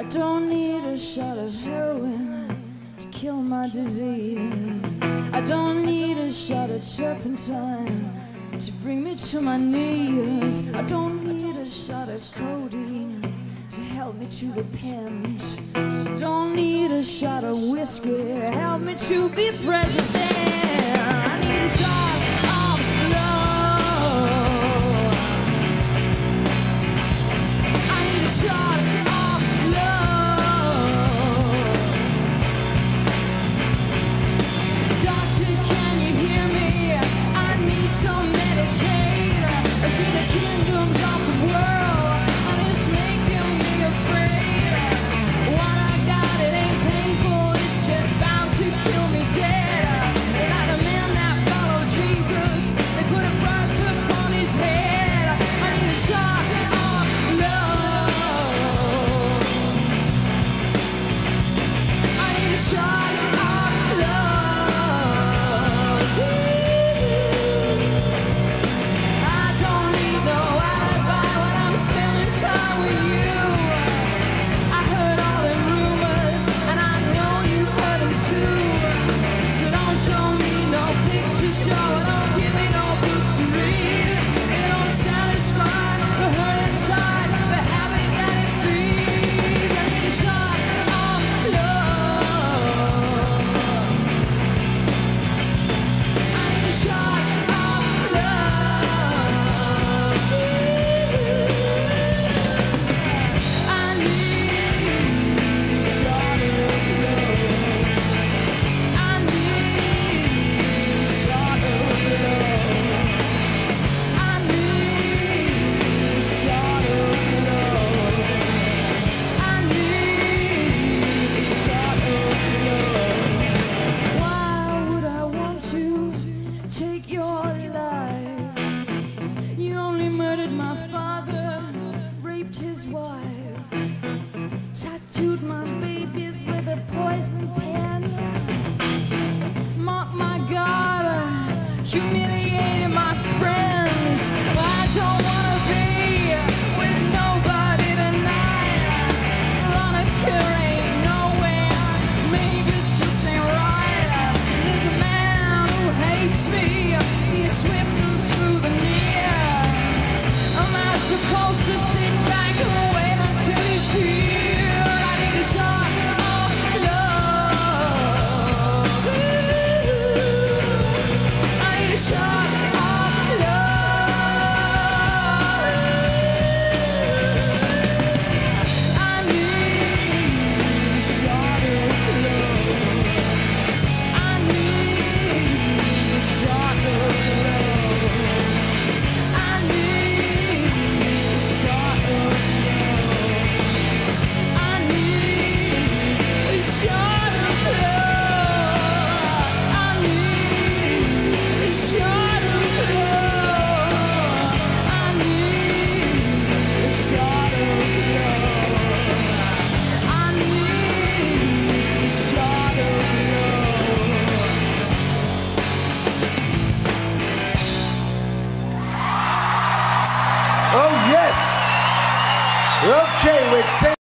I don't need a shot of heroin to kill my disease. I don't need a shot of turpentine to bring me to my knees. I don't need a shot of codeine to help me to repent. I don't need a shot of whiskey to help me to be president. I need a shot. Just show it up, give me wife Tattooed my babies with a poison pen. Mock my God, humiliated my friends. Why don't Nation. Oh, yes. Okay, we're taking.